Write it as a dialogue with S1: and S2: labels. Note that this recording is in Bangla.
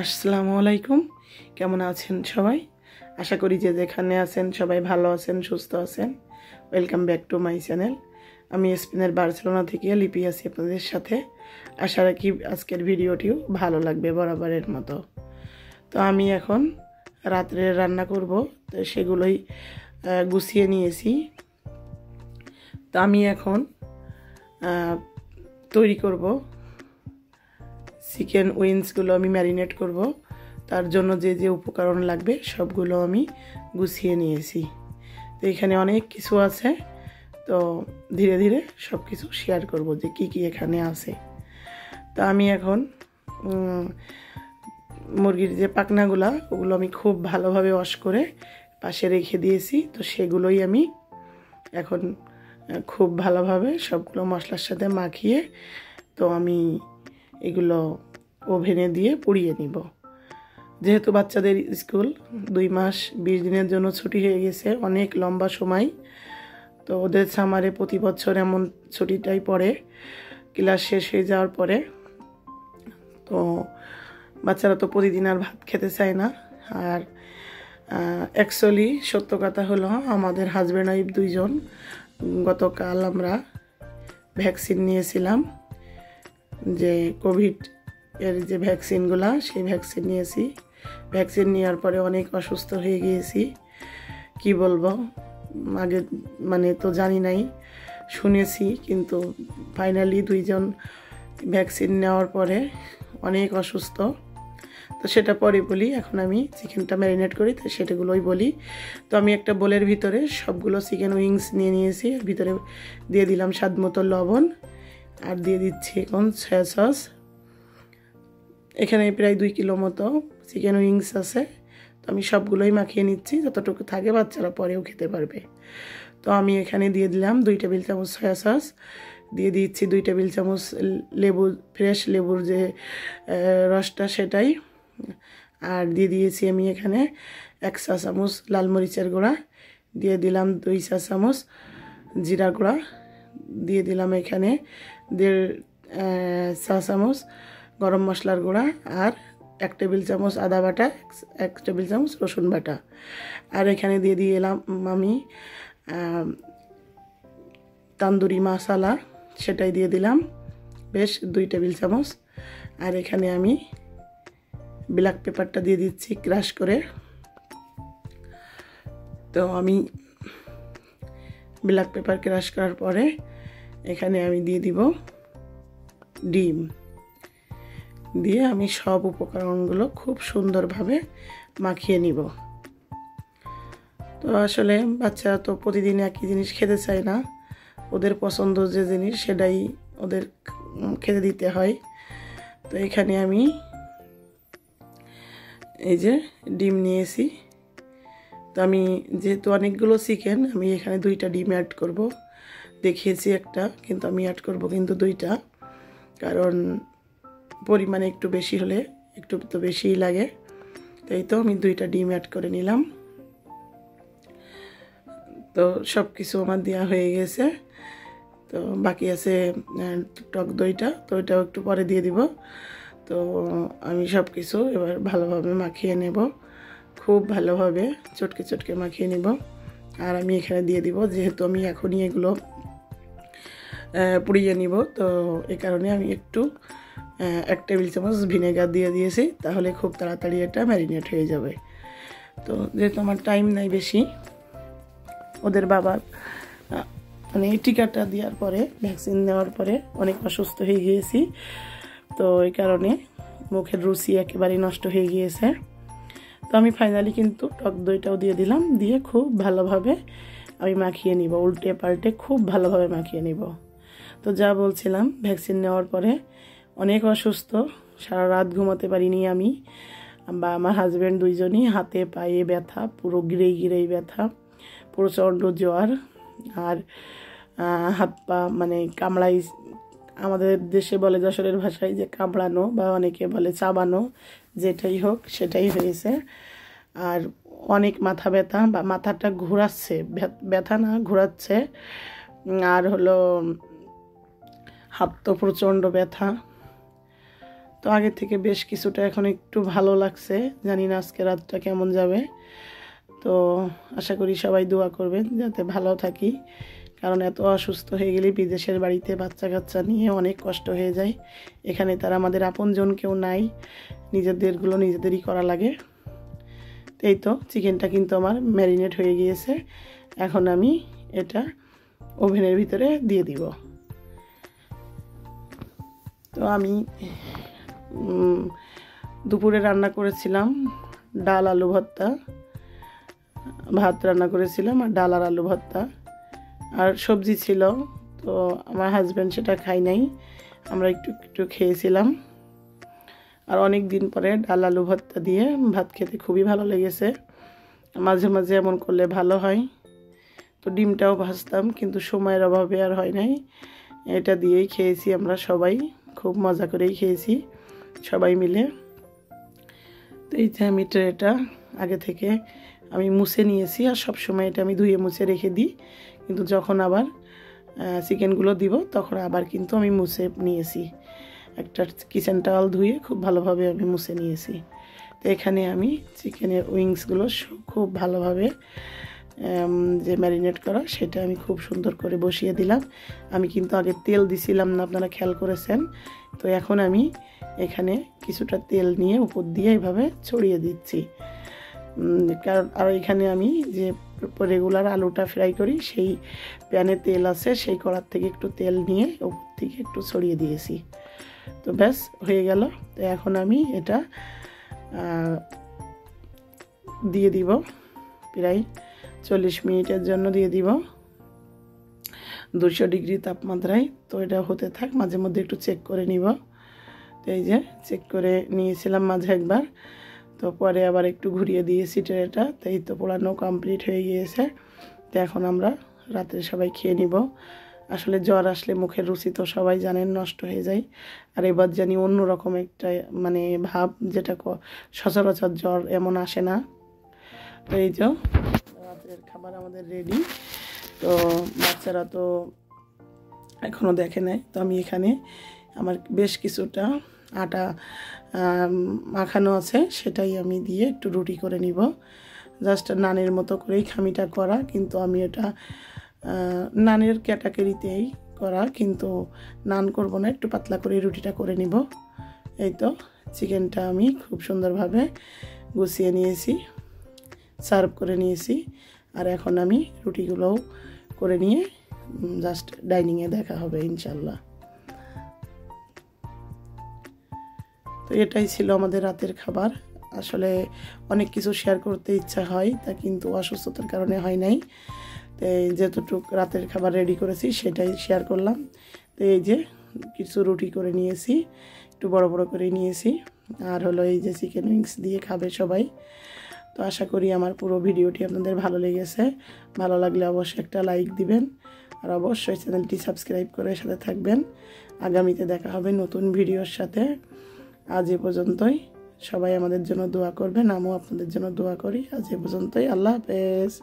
S1: আসসালামু আলাইকুম। কেমন আছেন সবাই? আশা করি যে যেখানে আছেন সবাই ভালো আছেন, সুস্থ আছেন। Welcome back to my channel আমি স্পেনের বার্সেলোনা থেকে লিপি আছি আপনাদের সাথে। আশা রাখি আজকের ভিডিওটিও ভালো লাগবে বরাবরের মতো। তো আমি এখন রাত্রে রান্না করব, তো সেগুলোই গুছিয়ে নিয়েছি। তো আমি এখন তৈরি করব চিকেন উইংসগুলো আমি ম্যারিনেট করব। তার জন্য যে যে উপকরণ লাগবে, সবগুলো আমি গুছিয়ে নিয়েছি। তো এখানে অনেক কিছু আছে। তো ধীরে ধীরে সব কিছু শেয়ার করব যে কি কি এখানে আছে। তো আমি এখন মুরগির যে পাখনাগুলা ওগুলো আমি খুব ভালোভাবে ওয়াশ করে পাশে রেখে দিয়েছি। তো সেগুলোই আমি এখন খুব ভালোভাবে সবগুলো মশলার সাথে মাখিয়ে, তো আমি এগুলো ওভেনে দিয়ে পুড়িয়ে নিব। যেহেতু বাচ্চাদের স্কুল, দুই মাস বিশ দিনের জন্য ছুটি হয়ে গেছে, অনেক লম্বা সময়। তো ওদের সামারে প্রতি বছর এমন ছুটিটাই পড়ে। ক্লাস শেষ হয়ে যাওয়ার পরে তো বাচ্চারা তো প্রতিদিন আর ভাত খেতে চায় না। আর অ্যাকচুয়ালি সত্য কথা হলো আমাদের হাজব্যান্ড ওয়াইফ দুইজন। গতকাল আমরা ভ্যাকসিন নিয়েছিলাম। যে কোভিড এর যে ভ্যাকসিনগুলা, সেই ভ্যাকসিন নিয়েছি। ভ্যাকসিন নেওয়ার পরে অনেক অসুস্থ হয়ে গিয়েছি। কি বলব? আগে মানে তো জানি নাই, শুনেছি, কিন্তু ফাইনালি দুইজন ভ্যাকসিন নেওয়ার পরে অনেক অসুস্থ। তো সেটা পরে বলি, এখন আমি চিকেনটা ম্যারিনেট করি, তো সেটাগুলোই বলি। তো আমি একটা বোলের ভিতরে সবগুলো চিকেন উইংস নিয়ে নিয়েছি ভিতরে দিয়ে দিলাম স্বাদ মতো লবণ। আর দিয়ে দিচ্ছি এখন সয়া সস এখানে প্রায় দুই কিলো মতো চিকেন উইংস আছে। তো আমি সবগুলোই মাখিয়ে নিচ্ছি, যতটুকু থাকে বাচ্চারা পরেও খেতে পারবে। তো আমি এখানে দিয়ে দিলাম দুই টেবিল চামচ সয়া সস দিয়ে দিচ্ছি দুই টেবিল চামচ লেবু ফ্রেশ লেবুর যে রসটা সেটাই। আর দিয়ে দিয়েছি আমি এখানে এক চা চামচ লাল মরিচের গুঁড়া। দিয়ে দিলাম দুই চা চামচ জিরা গুঁড়া। দিয়ে দিলাম এখানে দেড় চা চামচ, গরম মশলার গুঁড়া আর এক টেবিল চামচ আদা বাটা, এক- টেবিল চামচ রসুন বাটা। আর এখানে দিয়ে দিয়ে এলাম আমি তান্দুরি মশালা সেটাই দিয়ে দিলাম। বেশ, দুই টেবিল চামচ। আর এখানে আমি ব্ল্যাক পেপারটা দিয়ে দিচ্ছি ক্রাশ করে। তো আমি ব্ল্যাক পেপার ক্রাশ করার পরে এখানে আমি দিয়ে দিব ডিম। দিয়ে আমি সব উপকরণগুলো খুব সুন্দরভাবে মাখিয়ে নিব। তো আসলে বাচ্চারা তো প্রতিদিন একই জিনিস খেতে চায় না। ওদের পছন্দ যে জিনিস সেটাই ওদের খেতে দিতে হয়। তো এখানে আমি এই যে ডিম নিয়েছি। তো আমি যেহেতু অনেকগুলো চিকেন, আমি এখানে দুইটা ডিম অ্যাড করব। দেখিয়েছি একটা, কিন্তু আমি অ্যাড করব কিন্তু দুইটা। কারণ পরিমাণে একটু বেশি হলে একটু তো বেশিই লাগে। তাই তো আমি দুইটা ডিম অ্যাড করে নিলাম। তো সব কিছু আমার দেওয়া হয়ে গেছে। তো বাকি আছে টক দইটা, তো ওইটাও একটু পরে দিয়ে দিব। তো আমি সব কিছু এবার ভালোভাবে মাখিয়ে নেব। খুব ভালোভাবে চটকে চটকে মাখিয়ে নেব। আর আমি এখানে দিয়ে দিব, যেহেতু আমি এখনই এগুলো পুড়িয়ে নিব। তো এই কারণে আমি একটু এক টেবিল চামচ ভিনেগার দিয়ে দিয়েছি। তাহলে খুব তাড়াতাড়ি এটা ম্যারিনেট হয়ে যাবে। তো যেহেতু আমার টাইম নাই বেশি, ওদের বাবার মানে এই টিকাটা দেওয়ার পরে, ভ্যাকসিন নেওয়ার পরে অনেক অসুস্থ হয়ে গিয়েছি। তো এই কারণে মুখের রুচি একেবারে নষ্ট হয়ে গিয়েছে। তো আমি ফাইনালি কিন্তু টক দইটাও দিয়ে দিলাম। দিয়ে খুব ভালোভাবে আমি মাখিয়ে নিব। উল্টে পাল্টে খুব ভালোভাবে মাখিয়ে নিব। তো যা বলছিলাম ভ্যাকসিন নেওয়ার পরে অনেক অসুস্থ, সারা রাত ঘুমাতে পারিনি আমি। বা আমার হাজব্যান্ড দুইজনই, হাতে পায়ে ব্যথা, পুরো গিরেই গিরেই ব্যথা প্রচণ্ড জ্বর। আর হাত পা মানে কামড়াই, আমাদের দেশে বলে যশোরের ভাষায় যে কামড়ানো বা অনেকে বলে চাবানো, যেটাই হোক সেটাই হয়েছে। আর অনেক মাথা ব্যথা বা মাথাটা ঘোরাচ্ছে, ব্যথা না ঘোরাচ্ছে। আর হলো হাত তো প্রচণ্ড ব্যথা। তো আগের থেকে বেশ কিছুটা এখন একটু ভালো লাগছে। জানি না আজকে রাতটা কেমন যাবে। তো আশা করি সবাই দোয়া করবেন, যাতে ভালো থাকি। কারণ এত অসুস্থ হয়ে গেলে বিদেশের বাড়িতে বাচ্চা কাচ্চা নিয়ে অনেক কষ্ট হয়ে যায়। এখানে তারা আমাদের আপনজন কেউ নাই। নিজেদেরগুলো নিজেদেরই করা লাগে। এই তো, চিকেনটা কিন্তু আমার ম্যারিনেট হয়ে গিয়েছে। এখন আমি এটা ওভেনের ভিতরে দিয়ে দিব। তো আমি দুপুরে রান্না করেছিলাম ডাল, আলু ভর্তা। ভাত রান্না করেছিলাম আর ডাল আর আলু ভর্তা। আর সবজি ছিল, তো আমার হাজব্যান্ড সেটা খাই নাই। আমরা একটু একটু খেয়েছিলাম। আর অনেক দিন পরে ডাল, আলু ভর্তা দিয়ে ভাত খেতে খুবই ভালো লেগেছে। মাঝে মাঝে এমন করলে ভালো হয়। তো ডিমটাও ভাজতাম, কিন্তু সময়ের অভাবে আর হয় নাই। এটা দিয়েই খেয়েছি আমরা সবাই। খুব মজা করেই খেয়েছি, সবাই মিলে। তো এই যে আমি ট্রেটা আগে থেকে আমি মুছে নিয়েছি আর সব সময় এটা আমি ধুয়ে মুছে রেখে দিই। কিন্তু যখন আবার চিকেনগুলো দিব, তখন আবার কিন্তু আমি মুছে নিয়েছি। একটা কিচেন টাওয়াল ধুয়ে খুব ভালোভাবে আমি মুছে নিয়েছি। তো এখানে আমি চিকেনের উইংসগুলো খুব ভালোভাবে যে ম্যারিনেট করা, সেটা আমি খুব সুন্দর করে বসিয়ে দিলাম। আমি কিন্তু আগে তেল দিছিলাম না, আপনারা খেয়াল করেছেন। তো এখন আমি এখানে কিছুটা তেল নিয়ে উপর দিয়ে এভাবে ছড়িয়ে দিচ্ছি। কারণ আর এখানে আমি যে রেগুলার আলুটা ফ্রাই করি, সেই প্যানে তেল আছে, সেই কড়ার থেকে একটু তেল নিয়ে উপর থেকে একটু ছড়িয়ে দিয়েছি। তো ব্যাস, হয়ে গেল। তো এখন আমি এটা দিয়ে দিব প্রায় চল্লিশ মিনিটের জন্য দিয়ে দিব দুশো ডিগ্রি তাপমাত্রায়। তো এটা হতে থাক, মাঝে মধ্যে একটু চেক করে নিব। এই যে চেক করে নিয়েছিলাম মাঝে একবার। তো পরে আবার একটু ঘুরিয়ে দিয়েছি ট্রেটা তো এই তো পোড়ানো কমপ্লিট হয়ে গিয়েছে। তো এখন আমরা রাত্রে সবাই খেয়ে নিব। আসলে জ্বর আসলে মুখের রুচি তো সবাই জানেন, নষ্ট হয়ে যায়। আর এবার জানি অন্যরকম একটা মানে ভাব, যেটা সচরাচর জ্বর এমন আসে না। তো এই যে রাত্রের খাবার আমাদের রেডি তো বাচ্চারা তো এখনও দেখে নেয় তো আমি এখানে আমার বেশ কিছুটা আটা মাখানো আছে। সেটাই আমি দিয়ে একটু রুটি করে নিব। জাস্ট নানের মতো করেই খামিটা করা, কিন্তু আমি এটা নানের ক্যাটাগরিতেই করা, কিন্তু নান করব না, একটু পাতলা করে রুটিটা করে নিব। এই তো, চিকেনটা আমি খুব সুন্দরভাবে গুছিয়ে নিয়েছি, সার্ভ করে নিয়েছি। আর এখন আমি রুটিগুলোও করে নিয়ে জাস্ট ডাইনিংয়ে দেখা হবে ইনশাল্লাহ তো এটাই ছিল আমাদের রাতের খাবার। আসলে অনেক কিছু শেয়ার করতে ইচ্ছা হয়, তা কিন্তু অসুস্থতার কারণে হয় নাই। তো যেতটুক রাতের খাবার রেডি করেছি, সেটাই শেয়ার করলাম। তো এই যে কিছু রুটি করে নিয়েছি, একটু বড় বড় করে নিয়েছি। আর হলো এই যে চিকেন উইংস দিয়ে খাবে সবাই। তো আশা করি আমার পুরো ভিডিওটি আপনাদের ভালো লেগেছে। ভালো লাগলে অবশ্যই একটা লাইক দিবেন। আর অবশ্যই চ্যানেলটি সাবস্ক্রাইব করে সাথে থাকবেন। আগামীতে দেখা হবে নতুন ভিডিওর সাথে। আজ এ পর্যন্তই। সবাই আমাদের জন্য দোয়া করবেন। আমিও আপনাদের জন্য দোয়া করি। আজ এ পর্যন্তই। আল্লাহ হাফেজ।